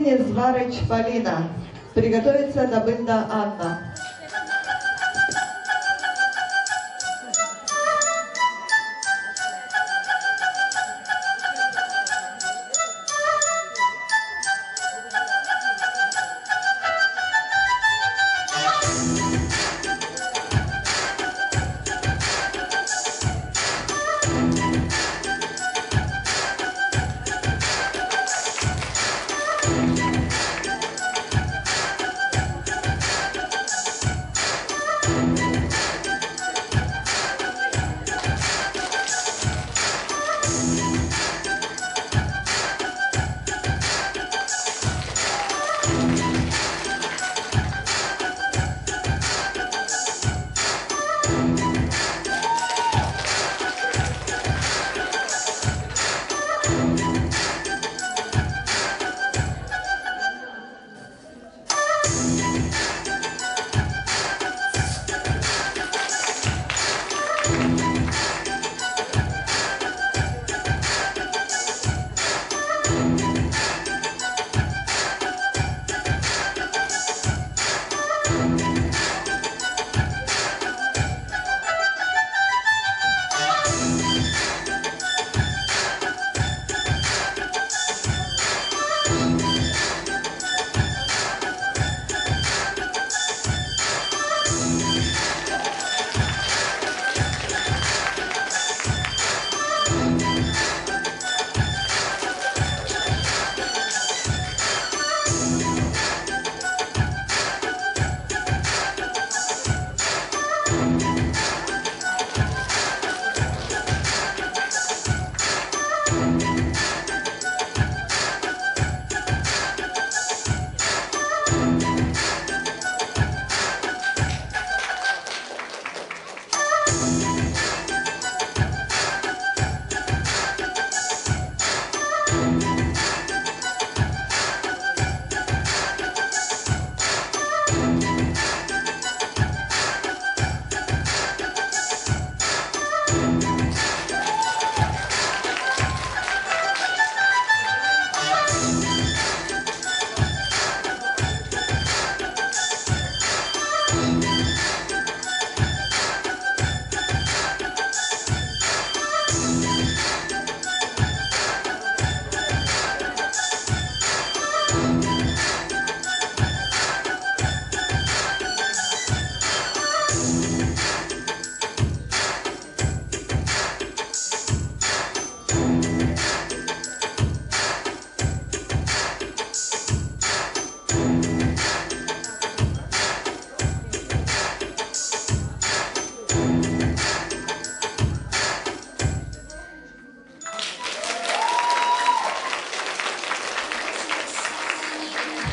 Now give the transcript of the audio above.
Зварыч Полина. Приготовиться Добында Анна.